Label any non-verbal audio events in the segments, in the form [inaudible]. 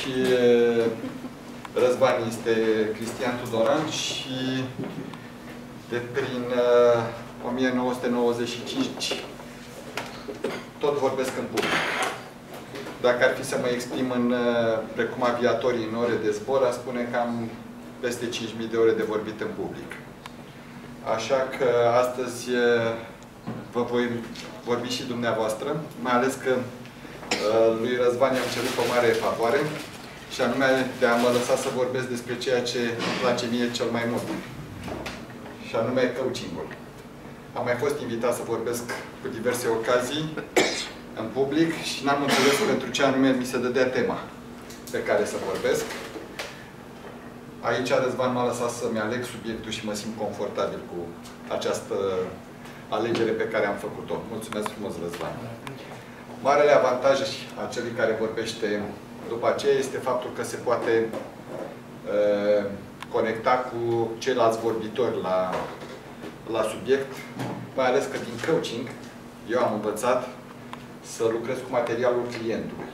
și Răzvan este Cristian Tudoran și de prin 1995 tot vorbesc în public. Dacă ar fi să mă exprim în, precum aviatorii în ore de zbor, aș spune că am peste 5.000 de ore de vorbit în public. Așa că astăzi vă voi vorbi și dumneavoastră, mai ales că lui Răzvan i-am cerut o mare favoare, și anume de a mă lăsa să vorbesc despre ceea ce îmi place mie cel mai mult, și anume coaching-ul. Am mai fost invitat să vorbesc cu diverse ocazii în public și n-am înțeles pentru ce anume mi se dădea tema pe care să vorbesc. Aici Răzvan m-a lăsat să-mi aleg subiectul și mă simt confortabil cu această alegere pe care am făcut-o. Mulțumesc frumos, Răzvan. Marele avantaj a celui care vorbește după aceea este faptul că se poate uh, conecta cu ceilalți vorbitori la, la subiect, mai ales că din coaching eu am învățat să lucrez cu materialul clientului.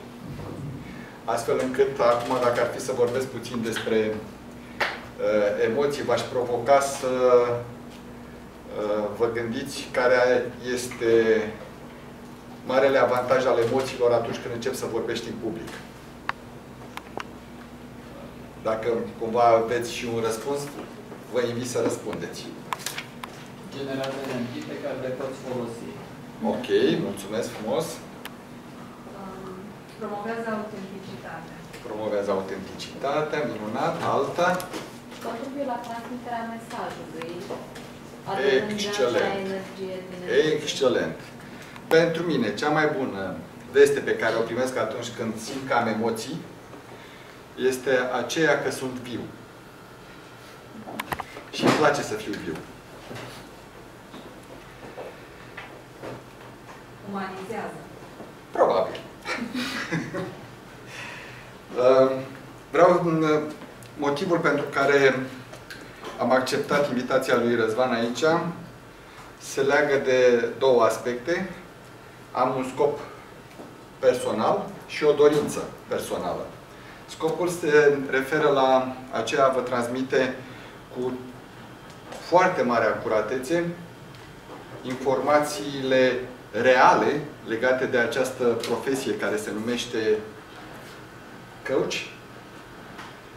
Astfel încât, acum, dacă ar fi să vorbesc puțin despre uh, emoții, v-aș provoca să uh, vă gândiți care este marele avantaj al emoțiilor atunci când încep să vorbești în public. Dacă cumva aveți și un răspuns, vă invit să răspundeți. Generatoare de pe care le poți folosi. Ok, mulțumesc frumos. Um, promovează autenticitatea. Promovează autenticitatea, minunat. Alta? Contribuie la transmiterea mesajului. Excelent. Excelent. Pentru mine, cea mai bună veste pe care o primesc atunci când simt că am emoții, este aceea că sunt viu. Și îmi place să fiu viu. Umanizează. Probabil. Vreau motivul pentru care am acceptat invitația lui Răzvan aici se leagă de două aspecte. Am un scop personal și o dorință personală. Scopul se referă la aceea vă transmite cu foarte mare acuratețe informațiile reale legate de această profesie care se numește coach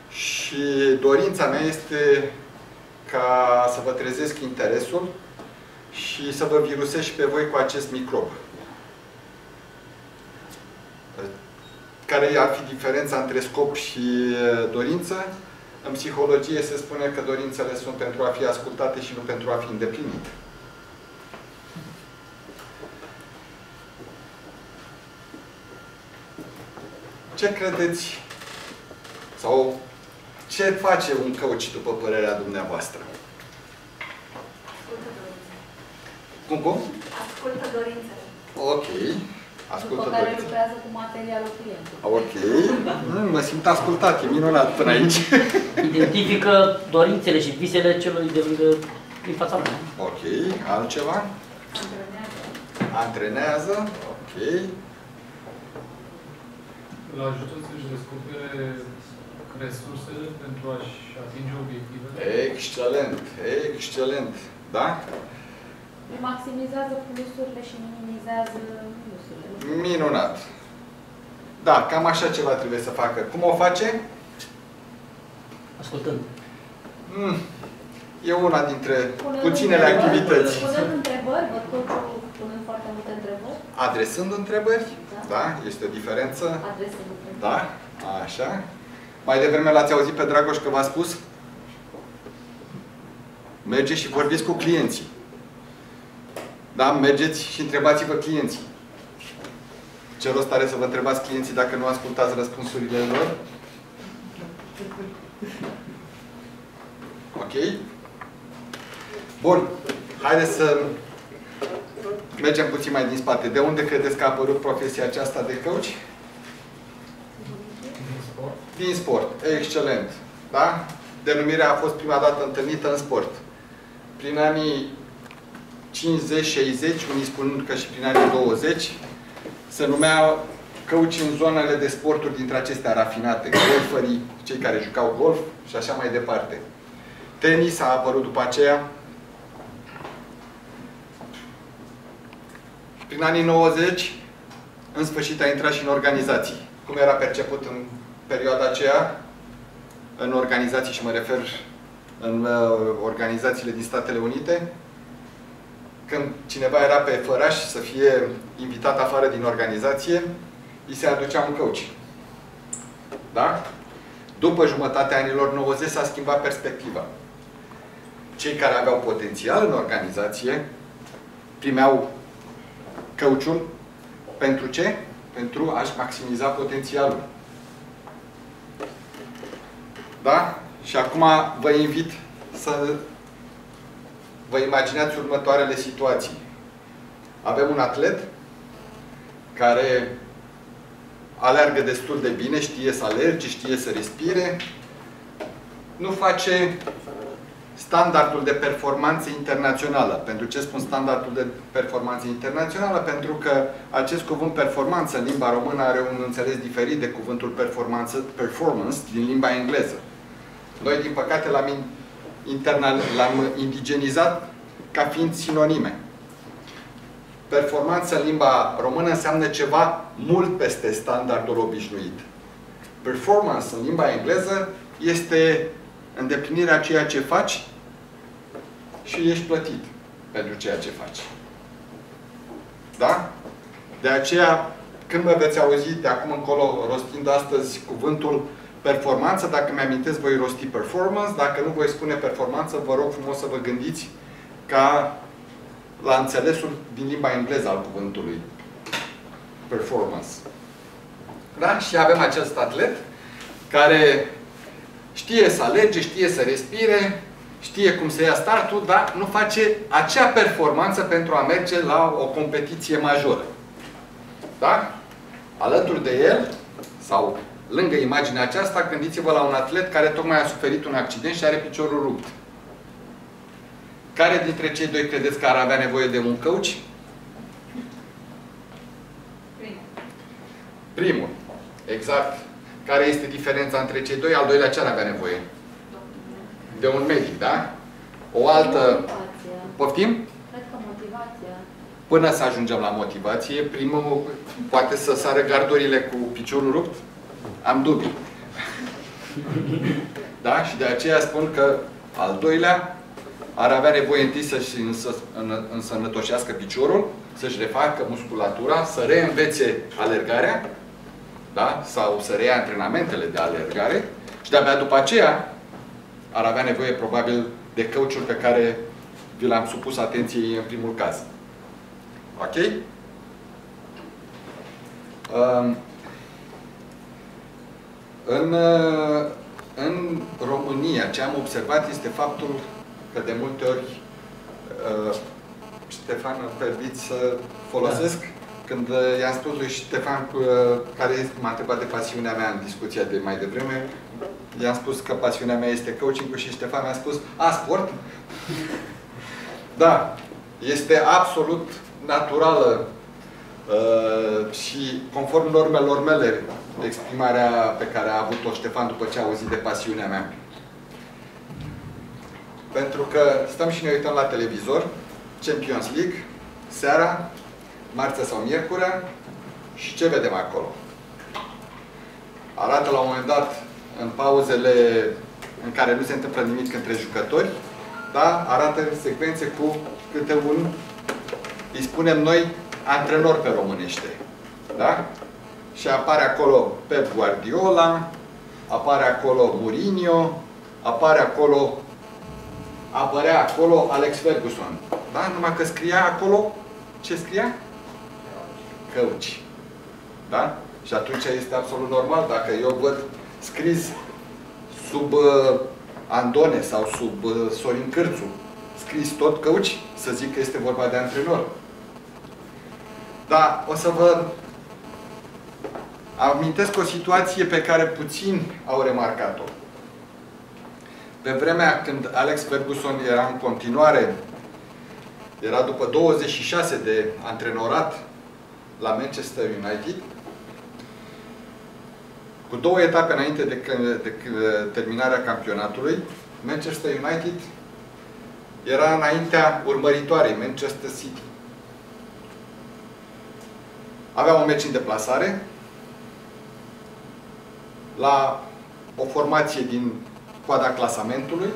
și dorința mea este ca să vă trezesc interesul și să vă virusez și pe voi cu acest microb. Care ar fi diferența între scop și dorință? În psihologie se spune că dorințele sunt pentru a fi ascultate și nu pentru a fi îndeplinite. Ce credeți? Sau ce face un coach, după părerea dumneavoastră? Ascultă dorințele. Cum, cum? Ascultă dorințele. Ok. Ascultă După care dorințele. lucrează cu materialul clientului. Ok. Mm, Mă simt ascultat. E minunat până aici. Identifică dorințele și visele celui de lângă din fața mea. ok. Altceva? Antrenează. Antrenează. Ok. Îl ajută să-și descopere resursele pentru a-și atinge obiectivele. Excelent. Excelent. Da? Îi maximizează plusurile și minimizează minusurile. Nu știu. Minunat. Da, cam așa ceva trebuie să facă. Cum o face? Ascultând. Mm. E una dintre Punând puținele întrebări, activități. Punând întrebări, văd coachul punând foarte multe întrebări. Adresând întrebări? Da. Da? Este o diferență? Adresând întrebări. Da? Așa. Mai devreme l-ați auzit pe Dragoș că v-a spus? Mergeți și vorbiți cu clienții. Da? Mergeți și întrebați-vă clienții. Ce rost are să vă întrebați clienții dacă nu ascultați răspunsurile lor? Ok? Bun. Haideți să mergem puțin mai din spate. De unde credeți că a apărut profesia aceasta de coach? Din sport. Din sport. Excelent. Da? Denumirea a fost prima dată întâlnită în sport. Prin anii 50-60, unii spun că și prin anii 20, se numea căuci în zonele de sporturi dintre acestea rafinate, golferii, cei care jucau golf și așa mai departe. Tenis a apărut după aceea. Prin anii 90, în sfârșit a intrat și în organizații. Cum era perceput în perioada aceea? În organizații, și mă refer în uh, organizațiile din Statele Unite, când cineva era pe făraș să fie invitat afară din organizație, îi se aducea un coach. Da? După jumătatea anilor 90 s-a schimbat perspectiva. Cei care aveau potențial în organizație primeau căuciul pentru ce? Pentru a-și maximiza potențialul. Da? Și acum vă invit să vă imaginați următoarele situații. Avem un atlet care aleargă destul de bine, știe să alerge, știe să respire, nu face standardul de performanță internațională. Pentru ce spun standardul de performanță internațională? Pentru că acest cuvânt performanță în limba română are un înțeles diferit de cuvântul performanță, performance din limba engleză. Noi, din păcate, l-am l-am indigenizat ca fiind sinonime. Performanța în limba română înseamnă ceva mult peste standardul obișnuit. Performance în limba engleză este îndeplinirea ceea ce faci și ești plătit pentru ceea ce faci. Da? De aceea, când mă veți auzi de acum încolo rostind astăzi cuvântul performanță, dacă mi-amintesc, voi rosti performance. Dacă nu voi spune performanță, vă rog frumos să vă gândiți ca la înțelesul din limba engleză al cuvântului performance. Da? Și avem acest atlet care știe să alege, știe să respire, știe cum să ia startul, dar nu face acea performanță pentru a merge la o competiție majoră. Da? Alături de el, sau lângă imaginea aceasta, gândiți-vă la un atlet care tocmai a suferit un accident și are piciorul rupt. Care dintre cei doi credeți că ar avea nevoie de un coach? Primul. Primul. Exact. Care este diferența între cei doi? Al doilea ce ar avea nevoie? De un medic, da? O altă... Motivația. Poftim? Cred că motivația. Până să ajungem la motivație, primul poate să sară gardurile cu piciorul rupt? Am dubii. Da? Și de aceea spun că al doilea ar avea nevoie întâi să-și însănătoșească piciorul, să-și refacă musculatura, să reînvețe alergarea, da? sau să reia antrenamentele de alergare și de-abia după aceea ar avea nevoie probabil de căuciul pe care vi l-am supus atenției în primul caz. Ok? Um, în, în România, ce am observat este faptul că de multe ori uh, Ștefan îmi permit să folosesc când uh, i-am spus lui Ștefan uh, care m-a întrebat de pasiunea mea în discuția de mai devreme, i-am spus că pasiunea mea este coaching și Ștefan mi-a spus, a, sport? [laughs] da, este absolut naturală uh, și conform normelor mele exprimarea pe care a avut-o Ștefan după ce a auzit de pasiunea mea. Pentru că stăm și ne uităm la televizor, Champions League, seara, marțea sau miercurea, și ce vedem acolo? Arată la un moment dat, în pauzele în care nu se întâmplă nimic între jucători, da? arată secvențe cu câte un, îi spunem noi, antrenor pe românește. Da? Și apare acolo Pep Guardiola, apare acolo Mourinho, apare acolo apărea acolo Alex Ferguson. Da? Numai că scria acolo, ce scria? Coach. Da? Și atunci este absolut normal dacă eu văd scris sub uh, Andone sau sub uh, Sorin Cârțu, scris tot coach, să zic că este vorba de antrenor. Da, o să vă amintesc o situație pe care puțin au remarcat-o. Pe vremea când Alex Ferguson era în continuare, era după 26 de antrenorat la Manchester United, Cu două etape înainte de, de terminarea campionatului, Manchester United era înaintea urmăritoarei, Manchester City. Avea un meci în deplasare, la o formație din coada clasamentului.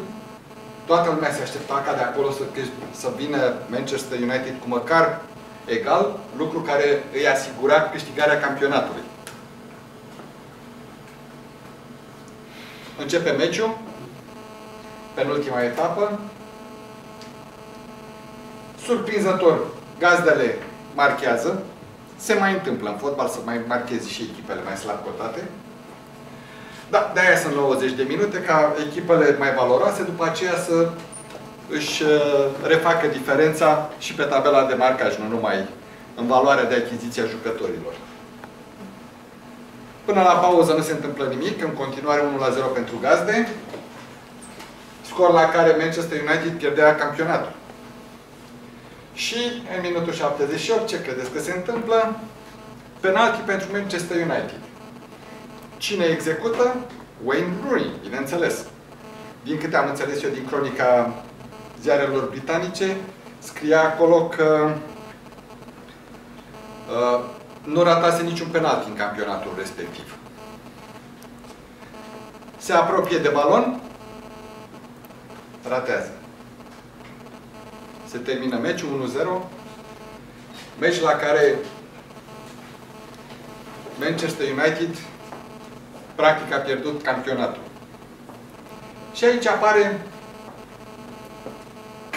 Toată lumea se aștepta ca de acolo să, să vină Manchester United cu măcar egal, lucru care îi asigura câștigarea campionatului. Începe meciul, penultima etapă. Surprinzător, gazdele marchează. Se mai întâmplă în fotbal să mai marcheze și echipele mai slab cotate. Da, de-aia sunt 90 de minute, ca echipele mai valoroase după aceea să își uh, refacă diferența și pe tabela de marcaj, nu numai în valoarea de achiziție a jucătorilor. Până la pauză nu se întâmplă nimic, în continuare 1-0 pentru gazde, scor la care Manchester United pierdea campionatul. Și în minutul 78, ce credeți că se întâmplă? Penalti pentru Manchester United. Cine execută? Wayne Rooney, bineînțeles. Din câte am înțeles eu din cronica ziarelor britanice, scria acolo că uh, nu ratase niciun penalti în campionatul respectiv. Se apropie de balon, ratează. Se termină meciul 1-0, meci la care Manchester United practic a pierdut campionatul. Și aici apare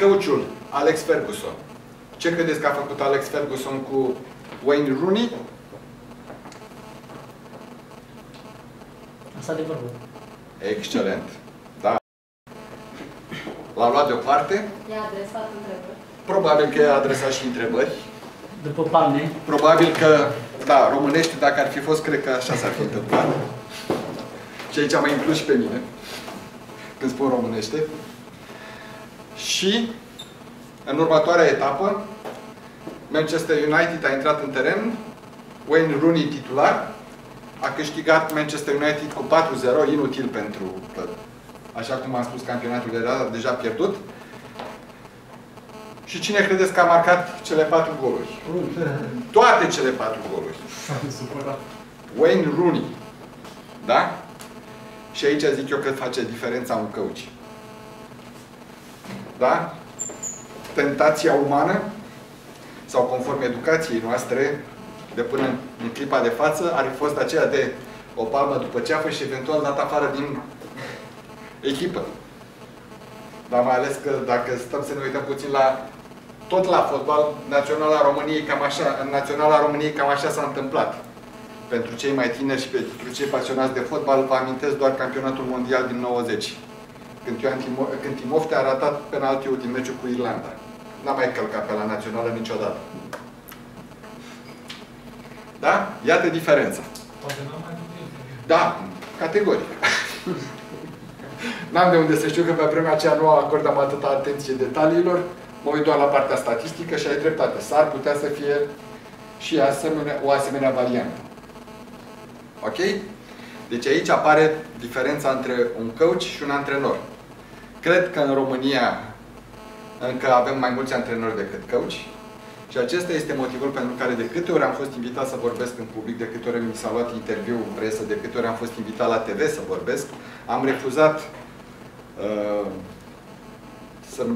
coachul Alex Ferguson. Ce credeți că a făcut Alex Ferguson cu Wayne Rooney? Asta adevărul. Excelent. Da. L-a luat deoparte. I-a adresat întrebări. Probabil că i-a adresat și întrebări. După palme. Probabil că, da, românește, dacă ar fi fost, cred că așa s-ar fi întâmplat. Și aici am inclus și pe mine, când spun românește. Și, în următoarea etapă, Manchester United a intrat în teren, Wayne Rooney titular, a câștigat Manchester United cu 4-0, inutil pentru că, așa cum am spus, campionatul era deja pierdut. Și cine credeți că a marcat cele patru goluri? Toate cele patru goluri. Wayne Rooney. Da? Și aici zic eu că face diferența un coach. Da? Tentația umană sau conform educației noastre de până în clipa de față ar fi fost aceea de o palmă după ceafă și eventual dat afară din echipă. Dar mai ales că dacă stăm să ne uităm puțin la tot la fotbal, Naționala României cam așa, în Naționala României cam așa s-a întâmplat pentru cei mai tineri și pentru cei pasionați de fotbal, vă amintesc doar campionatul mondial din 90. Când, Timo, când Timofte a ratat penaltiul din meciul cu Irlanda. N-a mai călcat pe la națională niciodată. Da? Iată diferența. Poate n-am mai Da, categoric. [laughs] N-am de unde să știu că pe vremea aceea nu acordam atâta atenție detaliilor, mă uit doar la partea statistică și ai dreptate. S-ar putea să fie și asemenea, o asemenea variantă. Ok? Deci aici apare diferența între un coach și un antrenor. Cred că în România încă avem mai mulți antrenori decât coach. Și acesta este motivul pentru care de câte ori am fost invitat să vorbesc în public, de câte ori mi s-a luat interviu în presă, de câte ori am fost invitat la TV să vorbesc, am refuzat uh, să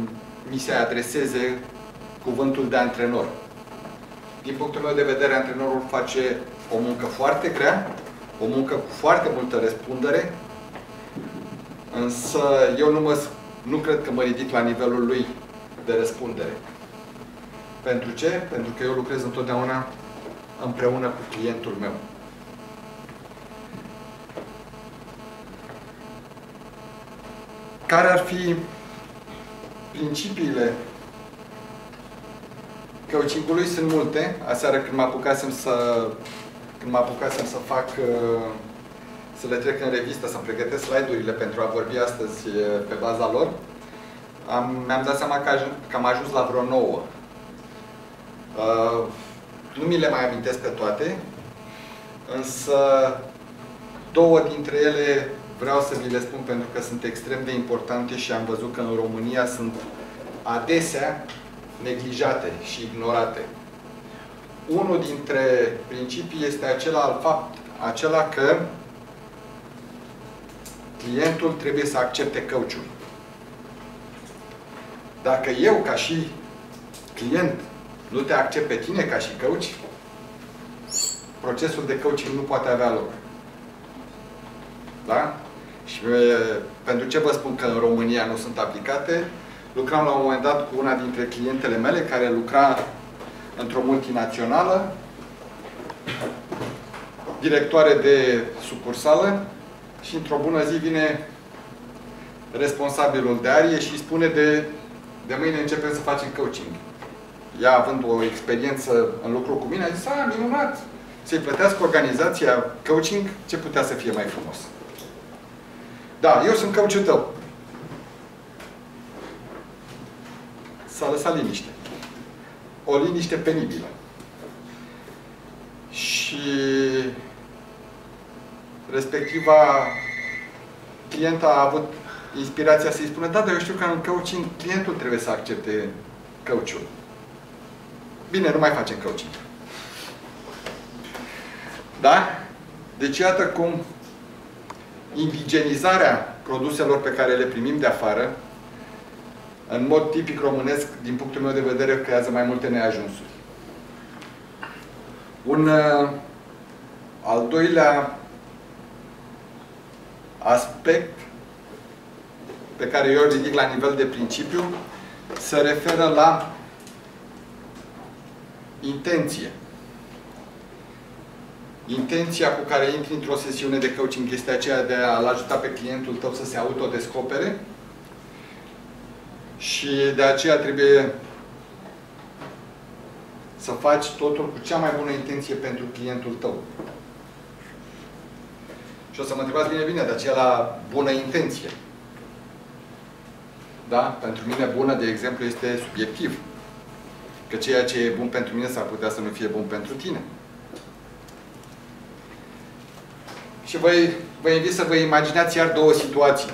mi se adreseze cuvântul de antrenor. Din punctul meu de vedere, antrenorul face o muncă foarte grea, o muncă cu foarte multă răspundere, însă eu nu, mă, nu cred că mă ridic la nivelul lui de răspundere. Pentru ce? Pentru că eu lucrez întotdeauna împreună cu clientul meu. Care ar fi principiile coachingului? Sunt multe. Aseară când mă apucasem să când mă apucasem să fac, uh, să le trec în revistă, să pregătesc slide-urile pentru a vorbi astăzi uh, pe baza lor, am, mi-am dat seama că, că am ajuns la vreo nouă. Uh, nu mi le mai amintesc pe toate, însă Două dintre ele vreau să vi le spun pentru că sunt extrem de importante și am văzut că în România sunt adesea neglijate și ignorate. Unul dintre principii este acela al fapt, acela că clientul trebuie să accepte căuciul. Dacă eu, ca și client, nu te accept pe tine ca și coach, procesul de coaching nu poate avea loc. Da? Și e, pentru ce vă spun că în România nu sunt aplicate? Lucram la un moment dat cu una dintre clientele mele care lucra într-o multinațională, directoare de sucursală și într-o bună zi vine responsabilul de arie și spune de, de mâine începem să facem coaching. Ea având o experiență în lucru cu mine, a zis, a, minunat, să-i plătească organizația coaching, ce putea să fie mai frumos? Da, eu sunt coachul tău. S-a lăsat liniște. O liniște penibilă. Și respectiva clienta a avut inspirația să-i spună, da, dar eu știu că în coaching clientul trebuie să accepte coachul. Bine, nu mai facem coaching. Da? Deci iată cum indigenizarea produselor pe care le primim de afară, în mod tipic românesc, din punctul meu de vedere, creează mai multe neajunsuri. Un uh, al doilea aspect pe care eu îl ridic la nivel de principiu se referă la intenție. Intenția cu care intri într-o sesiune de coaching este aceea de a-l ajuta pe clientul tău să se autodescopere și de aceea trebuie să faci totul cu cea mai bună intenție pentru clientul tău. Și o să mă întrebați bine, bine, dar ce la bună intenție? Da? Pentru mine bună, de exemplu, este subiectiv. Că ceea ce e bun pentru mine s-ar putea să nu fie bun pentru tine. Și vă, vă invit să vă imaginați iar două situații.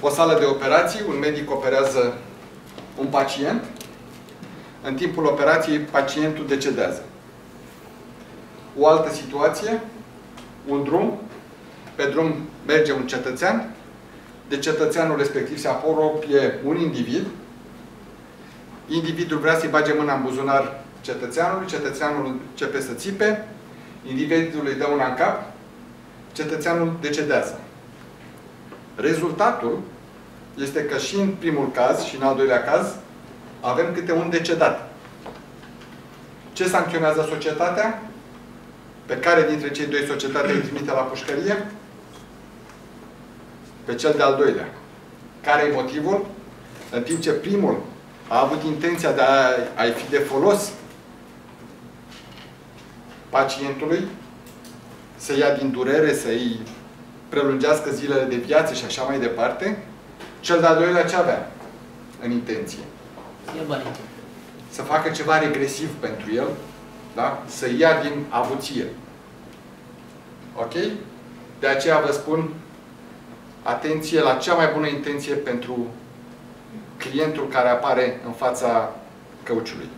O sală de operații, un medic operează un pacient, în timpul operației pacientul decedează. O altă situație, un drum, pe drum merge un cetățean, de cetățeanul respectiv se apropie un individ, individul vrea să-i bage mâna în buzunar cetățeanului, cetățeanul începe să țipe, individul îi dă una în cap, cetățeanul decedează. Rezultatul este că și în primul caz și în al doilea caz avem câte un decedat. Ce sancționează societatea? Pe care dintre cei doi societatea îi trimite la pușcărie? Pe cel de-al doilea. Care e motivul? În timp ce primul a avut intenția de a, a fi de folos pacientului, să ia din durere, să-i prelungească zilele de viață și așa mai departe, cel de-al doilea ce avea în intenție? Ia bani. Să facă ceva regresiv pentru el, da? să ia din avuție. Ok? De aceea vă spun atenție la cea mai bună intenție pentru clientul care apare în fața căuciului.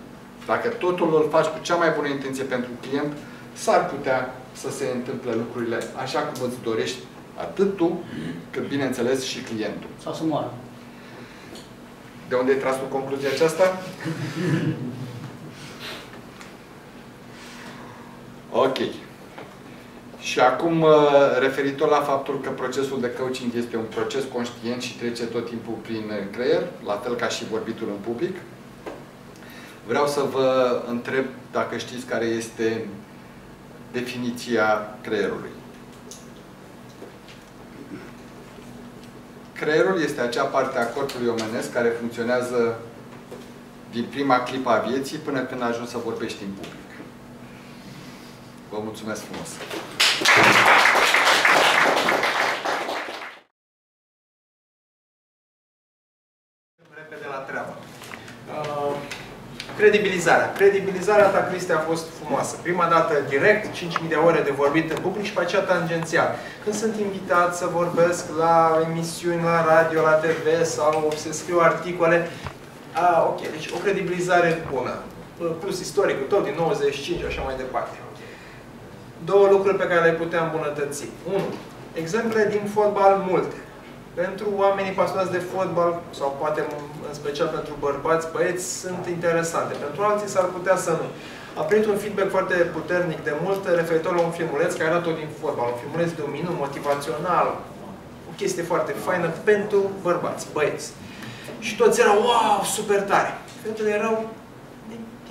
Dacă totul îl faci cu cea mai bună intenție pentru client, s-ar putea să se întâmple lucrurile așa cum îți dorești atât tu, cât bineînțeles și clientul. Sau să moară. De unde ai tras tu concluzia aceasta? [laughs] Ok. Și acum, uh, referitor la faptul că procesul de coaching este un proces conștient și trece tot timpul prin creier, la fel ca și vorbitul în public, vreau să vă întreb dacă știți care este definiția creierului. Creierul este acea parte a corpului omenesc care funcționează din prima clipă a vieții până când ajungi să vorbești în public. Vă mulțumesc frumos! Repede la treabă. Uh, credibilizarea. Credibilizarea ta, Cristi, a fost frumoasă. Prima dată direct, 5.000 de ore de vorbit în public și pe aceea tangențial. Când sunt invitat să vorbesc la emisiuni, la radio, la TV sau să scriu articole, a, ok, deci o credibilizare bună. Plus istoricul tot din 95 și așa mai departe. Două lucruri pe care le puteam îmbunătăți. Unu, exemple din fotbal multe. Pentru oamenii pasionați de fotbal, sau poate în special pentru bărbați, băieți, sunt interesante. Pentru alții s-ar putea să nu. Am primit un feedback foarte puternic de mult referitor la un filmuleț care era tot din fotbal. Un filmuleț de un minut, motivațional, o chestie foarte faină pentru bărbați, băieți. Și toți erau, wow, super tare. Fetele erau,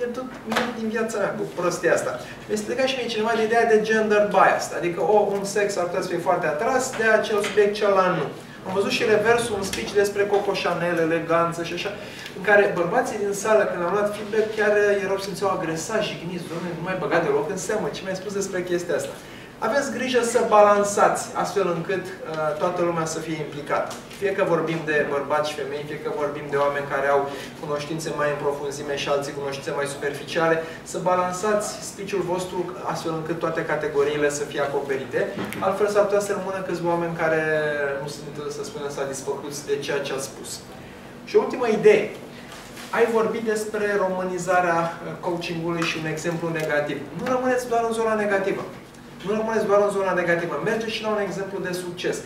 pierdut minut din viața mea cu prostia asta. Și mi-a explicat și mie cineva de ideea de gender bias, adică o, un sex ar putea să fie foarte atras de acel subiect, celălalt nu. Am văzut și reversul, un speech despre Coco Chanel, eleganță și așa, în care bărbații din sală, când am luat feedback, chiar erau simțeau agresați, jigniți, doamne, nu mai băgat deloc în seamă, ce mi-ai spus despre chestia asta? Aveți grijă să balansați, astfel încât uh, toată lumea să fie implicată. Fie că vorbim de bărbați și femei, fie că vorbim de oameni care au cunoștințe mai în profunzime și alții cunoștințe mai superficiale, să balansați speech-ul vostru astfel încât toate categoriile să fie acoperite. Altfel s-ar putea să rămână câțiva oameni care nu sunt, să spunem, satisfăcuți de ceea ce ați spus. Și o ultimă idee. Ai vorbit despre românizarea uh, coachingului și un exemplu negativ. Nu rămâneți doar în zona negativă. Nu rămâneți doar în zona negativă. Mergeți și la un exemplu de succes.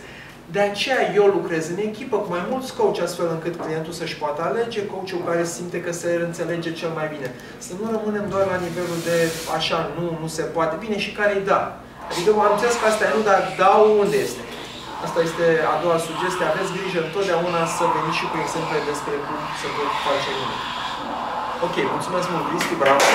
De aceea eu lucrez în echipă cu mai mulți coach astfel încât clientul să-și poată alege coachul care simte că se înțelege cel mai bine. Să nu rămânem doar la nivelul de așa, nu, nu se poate. Bine, și care-i da? Adică am înțeles că asta e nu, dar dau unde este. Asta este a doua sugestie. Aveți grijă întotdeauna să veniți și cu exemple despre cum să pot face nimic. Ok, mulțumesc mult, Cristi, bravo!